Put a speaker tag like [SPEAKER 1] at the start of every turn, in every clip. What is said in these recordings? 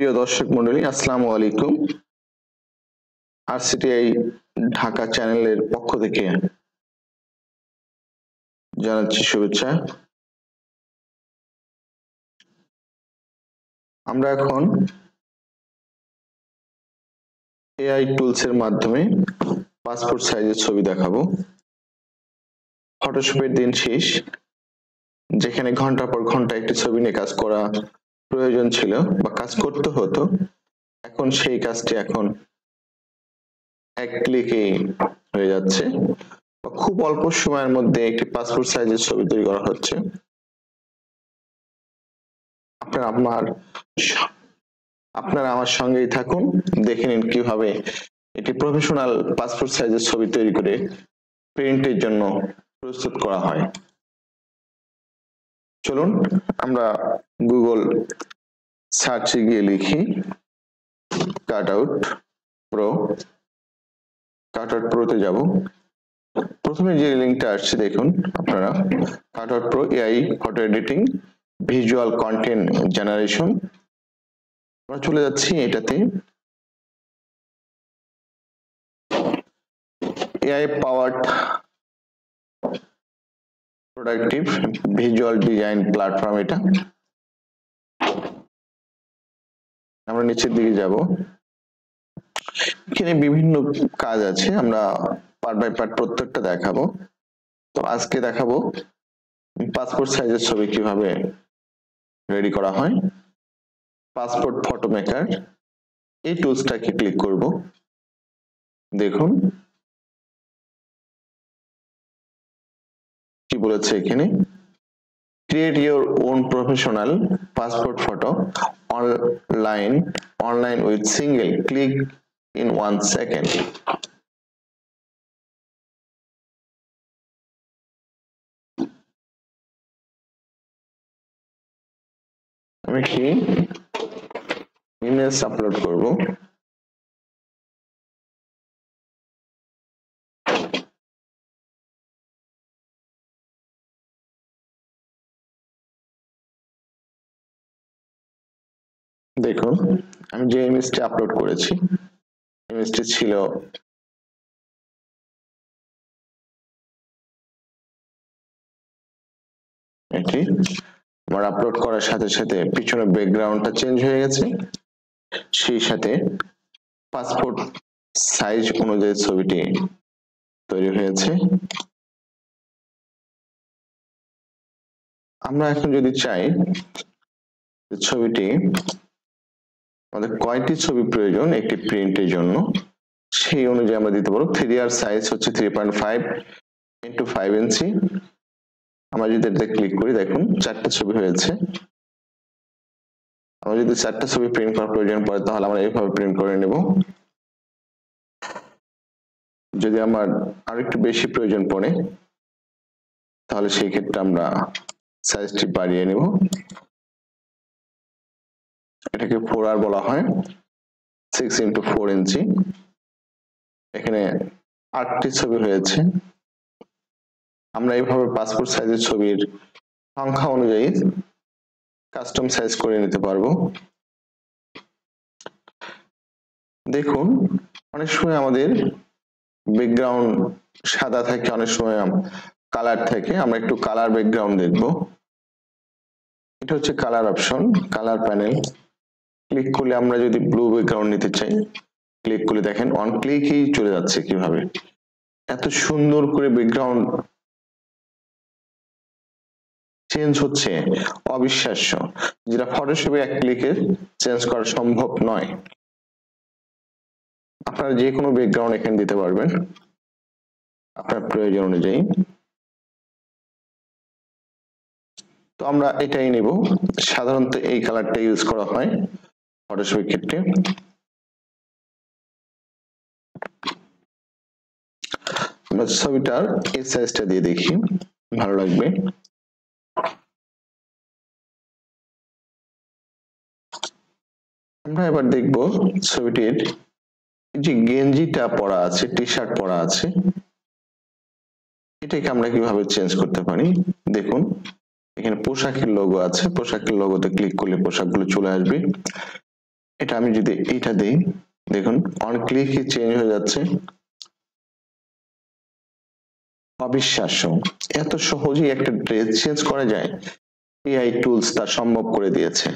[SPEAKER 1] প্রিয় দর্শক মন্ডলী, আসসালামু আলাইকুম। আরসিটিআই ঢাকা চ্যানেলের পক্ষ থেকে জানাচ্ছি শুভেচ্ছা। আমরা এখন এআই টুলস এর মাধ্যমে পাসপোর্ট সাইজের ছবি দেখাবো। ফটোশপের দিন শেষ, যেখানে ঘণ্টা পর ঘণ্টা একটি ছবি নিয়ে কাজ করা প্রয়োজন ছিল বা কাজ করতে হতো, এখন সেই কাজটি এখন এক ক্লিকে হয়ে যাচ্ছে খুব অল্প সময়ের মধ্যে একটি পাসপোর্ট সাইজের ছবি তৈরি করা হচ্ছে। আপনারা আমার আপনারা আমার সঙ্গেই থাকুন, দেখে নিন কীভাবে এটি প্রফেশনাল পাসপোর্ট সাইজের ছবি তৈরি করে প্রিন্টের জন্য প্রস্তুত করা হয়। চলুন আমরা গুগল সার্চে গিয়ে লিখি cut out pro cut out প্রোতে যাব। প্রথমে যে লিঙ্কটা আসছে দেখুন আপনারা। Cut out pro AI photo editing visual content generation আমরা চলে যাচ্ছি এটাতে। AI powered productive visual design platform এটা। আমরা নিচের দিকে যাব। এখানে বিভিন্ন কাজ আছে, আমরা পার্ট বাই পার্ট প্রত্যেকটা দেখাবো। তো আজকে দেখাবো পাসপোর্ট সাইজের ছবি কীভাবে রেডি করা হয়। পাসপোর্ট ফটো মেকার এই টুলসটাকে ক্লিক করব। দেখুন। কি বলেছে এখানে? Create your own professional passport photo online online with single click in one second আমি কি ইমেজ আপলোড করব? দেখুন, আমি যে ইমেজটি আপলোড করেছি ইমেজটি ছিল এটি। আমার আপলোড করার সাথে সাথে পিছনে ব্যাকগ্রাউন্ডটা চেঞ্জ হয়ে গেছে। সেই সাথে পাসপোর্ট সাইজ অনুযায়ী ছবিটি তৈরি হয়েছে। আমরা এখন যদি চাই ছবিটি আমাদের কয়টি ছবি প্রয়োজন একটি প্রিন্টের জন্য। সেই অনুযায়ী আমরা দিতে পারব। থ্রি আর সাইজ হচ্ছে three point five into five inch আমরা যদি এটাতে ক্লিক করি, দেখুন, চারটা ছবি হয়েছে। আমরা যদি চারটা ছবি প্রিন্ট করার প্রয়োজন পড়ে, তাহলে আমরা এইভাবে প্রিন্ট করে নেব। যদি আমার আরেকটু বেশি প্রয়োজন পড়ে, তাহলে সেই ক্ষেত্রে আমরা সাইজটি বাড়িয়ে নেব। এটাকে ফোর আর বলা হয় সিক্স ইন্টু ফোর ইঞ্চি এখানে আটটি ছবি হয়েছে। আমরা এইভাবে পাসপোর্ট সাইজের ছবির সংখ্যা অনুযায়ী কাস্টম সাইজ করে নিতে পারব। দেখুন, অনেক সময় আমাদের ব্যাকগ্রাউন্ড সাদা থাকে, অনেক সময় কালার থাকে। আমরা একটু কালার ব্যাকগ্রাউন্ড দেখব। এটা হচ্ছে colour option colour panel click করলে আমরা যদি ব্লু ব্যাকগ্রাউন্ড নিতে চাই ক্লিক করলে দেখেন অন ক্লিকই চলে যাচ্ছে কীভাবে? এত সুন্দর করে ব্যাকগ্রাউন্ড চেঞ্জ হচ্ছে, অবিশ্বাস্য। যেটা ফটোশপে এক ক্লিকে চেঞ্জ করা সম্ভব নয়। আপনারা যে কোনো ব্যাকগ্রাউন্ড এখানে দিতে পারবেন। আপনার প্রয়োজন অনুযায়ী। তো আমরা এটাই নিব। সাধারণত এই কালারটা ইউজ করা হয়। ফটোশপের ক্ষেত্রে। ছবিটার এই সাইজটা দিয়ে দেখি। ভালো লাগবে। আমরা এবার দেখব ছবিটির যে গেঞ্জিটা পরা আছে টি শার্ট পরা আছে, এটাকে আমরা কীভাবে চেঞ্জ করতে পারি? দেখুন, এখানে পোশাকের লোগো আছে। পোশাকের লোগোতে ক্লিক করলে পোশাকগুলো চলে আসবে। এটা আমি যদি এইটা দেই, দেখুন অন ক্লিকই চেঞ্জ হয়ে যাচ্ছে। অবিশ্বাস্য। এত সহজেই একটা ড্রেস চেঞ্জ করা যায়। এআই টুলস তা সম্ভব করে দিয়েছে।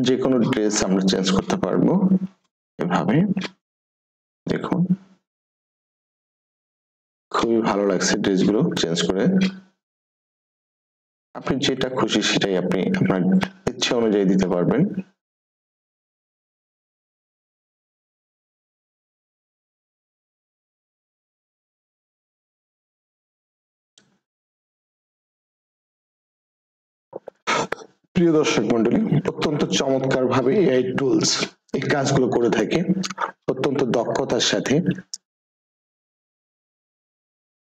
[SPEAKER 1] যে কোনো ড্রেস আমরা চেঞ্জ করতে পারব। এভাবে। দেখুন। খুবই ভালো লাগছে ড্রেসগুলো চেঞ্জ করে। আপনি যেটা খুশি সেটাই আপনি আপনার ইচ্ছে অনুযায়ী দিতে পারবেন। প্রিয় দর্শক মন্ডলী, অত্যন্ত চমৎকার ভাবে এআই টুলস এই কাজগুলো করে থাকে। অত্যন্ত দক্ষতার সাথে।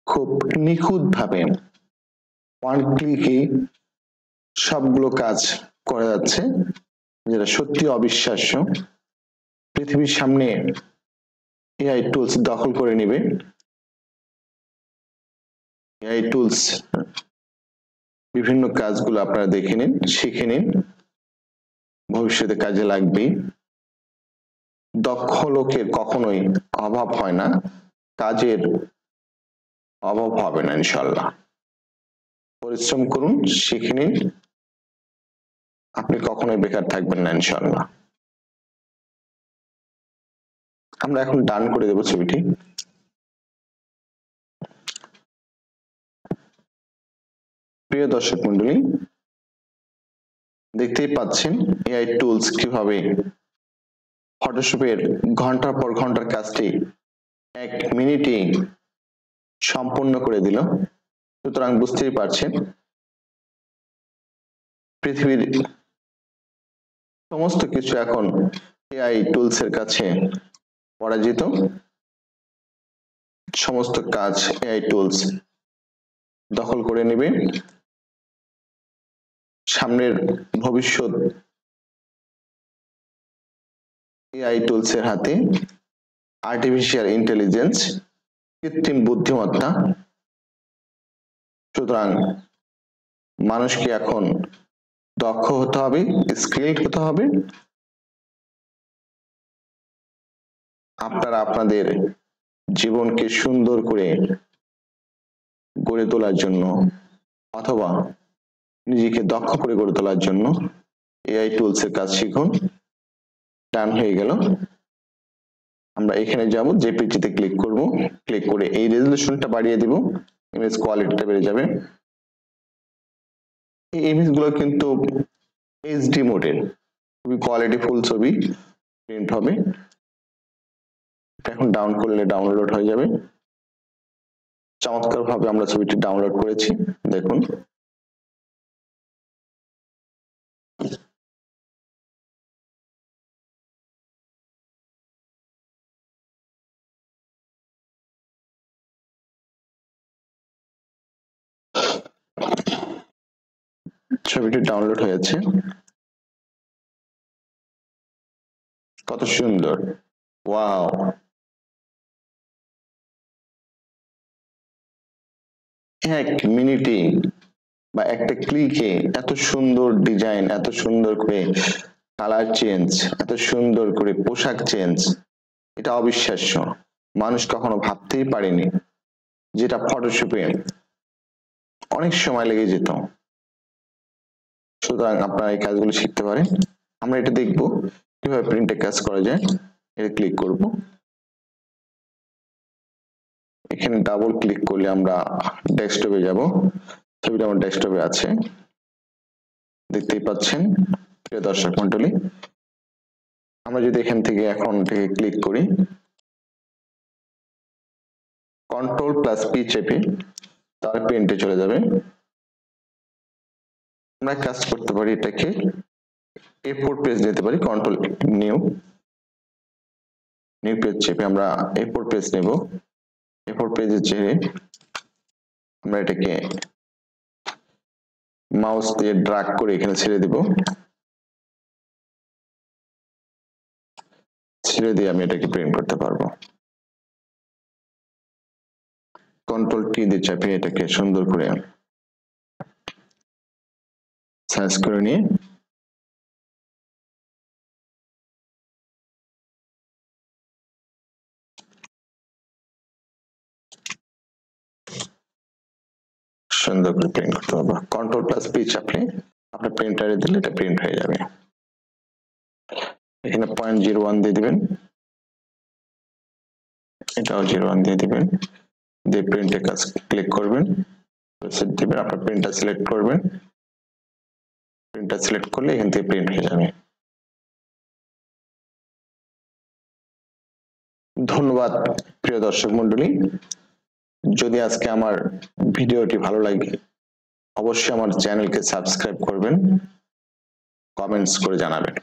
[SPEAKER 1] খুব নিখুঁত ভাবে ওয়ান ক্লিকে সবগুলো কাজ করা যাচ্ছে, যেটা সত্যি অবিশ্বাস্য। পৃথিবীর সামনে এআই টুলস দখল করে নেবে। এআই টুলস বিভিন্ন কাজগুলো আপনারা দেখে নিন, শিখে নিন। ভবিষ্যতে কাজে লাগবে দক্ষ লোকের কখনোই অভাব হয় না। কাজের অভাব হবে না ইনশাল্লাহ পরিশ্রম করুন, শিখে নিন। আপনি কখনোই বেকার থাকবেন না ইনশাল্লাহ আমরা এখন ডান করে দেব ছবিটি। প্রিয় দর্শক মন্ডলী দেখতেই পাচ্ছেন এআই টুলস কীভাবে ফটোশপের ঘণ্টার পর ঘণ্টার কাজটি এক মিনিটে সম্পূর্ণ করে দিল। সুতরাং বুঝতেই পারছেন, পৃথিবীর সমস্ত কিছু এখন এআই টুলস এর কাছে পরাজিত। সমস্ত কাজ এআই টুলস দখল করে নেবে। সামনের ভবিষ্যৎ এআই টুলস এর হাতে আর্টিফিশিয়াল ইন্টেলিজেন্স কৃত্রিম বুদ্ধিমত্তা। সুতরাং মানুষকে এখন দক্ষ হতে হবে স্কিলড হতে হবে। আপনারা আপনাদের জীবনকে সুন্দর করে গড়ে তোলার জন্য অথবা নিজেকে দক্ষ করে গড়ে তোলার জন্য এআই টুলস এর কাজ শিখুন। ডান হয়ে গেল। আমরা এখানে যাব জেপিজিতে ক্লিক করব। ক্লিক করে এই রেজলিউশনটা বাড়িয়ে দিব। ইমেজ কোয়ালিটিটা বেড়ে যাবে। এই ইমেজগুলো কিন্তু এইচডি মোডের খুবই কোয়ালিটি ফুল ছবি। প্রিন্ট হবে। এখন ডাউন করলে ডাউনলোড হয়ে যাবে। চমৎকার ভাবে আমরা ছবিটি ডাউনলোড করেছি। দেখুন। ছবিটি ডাউনলোড হয়েছে। কত সুন্দর। ওয়াও এক মিনিটে বা একটা ক্লিকে এত সুন্দর ডিজাইন এত সুন্দর করে কালার চেঞ্জ এত সুন্দর করে পোশাক চেঞ্জ এটা অবিশ্বাস্য। মানুষ কখনো ভাবতেই পারেনি যেটা ফটোশপে অনেক সময় লেগে যেত। সুতরাং আপনারা এই কাজগুলো শিখতে পারেন। আমরা এটা দেখব কীভাবে প্রিন্টে কাজ করা যায়। এটা ক্লিক করব। এখানে ডাবল ক্লিক করলে আমরা ডেস্কটপে যাব। ছবিটা আমার ডেস্কটপে আছে। দেখতেই পাচ্ছেন, প্রিয় দর্শক মন্ডলী আমরা যদি এখান থেকে এখন থেকে ক্লিক করি কন্ট্রোল প্লাস পি চেপে তার প্রিন্টে চলে যাবে। আমরা কাজ করতে পারি এটাকে। এ ফোর পেজ নিতে পারি কন্ট্রোল নিউ নিউ পেজ চেপে আমরা এ ফোর পেজ নেব। এ ফোর পেজে চেয়ে আমরা এটাকে মাউস দিয়ে ড্রাগ করে এখানে ছেড়ে দেব। ছেড়ে দিয়ে আমি এটাকে প্রিন্ট করতে পারব। কন্ট্রোল টি দিয়ে চাপিয়ে এটাকে সুন্দর করে সার্চ করে নিয়ে সুন্দর করে প্রিন্ট করতে পারব কন্ট্রোল প্লাস পি চাপলে আপনার প্রিন্টারে দিলে এটা প্রিন্ট হয়ে যাবে। এখানে পয়েন্ট জিরো ওয়ান দিয়ে দিবেন। এটাও জিরো ওয়ান দিয়ে দিবেন। দিয়ে প্রিন্টে কাজ ক্লিক করবেন। সেট দিবেন, আপনার প্রিন্টার সিলেক্ট করবেন। প্রিন্টার সিলেক্ট করলে এখান থেকে প্রিন্ট হয়ে যাবে। ধন্যবাদ, প্রিয় দর্শক মন্ডলী যদি আজকে আমার ভিডিওটি ভালো লাগে, অবশ্যই আমার চ্যানেলকে সাবস্ক্রাইব করবেন কমেন্টস করে জানাবেন।